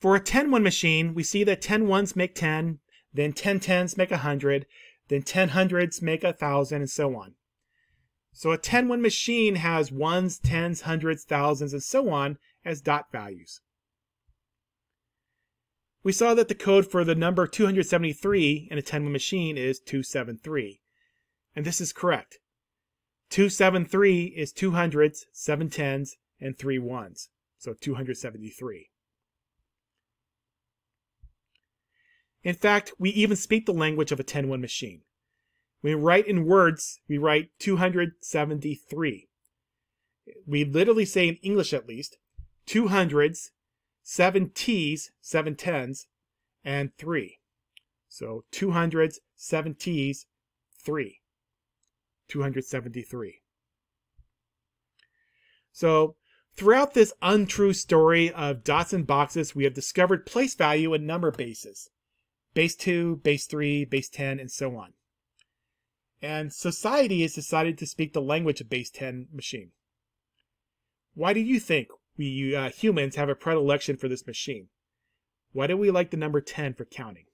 For a 10-1 machine, we see that 10 ones make 10, then 10 tens make 100, then 10 hundreds make 1,000, and so on. So a 10-1 machine has ones, tens, hundreds, thousands, and so on as dot values. We saw that the code for the number 273 in a 10-1 machine is 273. And this is correct. 273 is two hundreds, seven tens, and three ones. So 273. In fact, we even speak the language of a 10-1 machine. When we write in words, we write 273. We literally say in English at least, two hundreds, seven T's, seven tens, and three. So two hundreds, seven T's, three. 273. So throughout this untrue story of dots and boxes, we have discovered place value and number bases. Base 2, base 3, base 10, and so on. And society has decided to speak the language of base 10 machine. Why do you think we uh, humans have a predilection for this machine? Why do we like the number 10 for counting?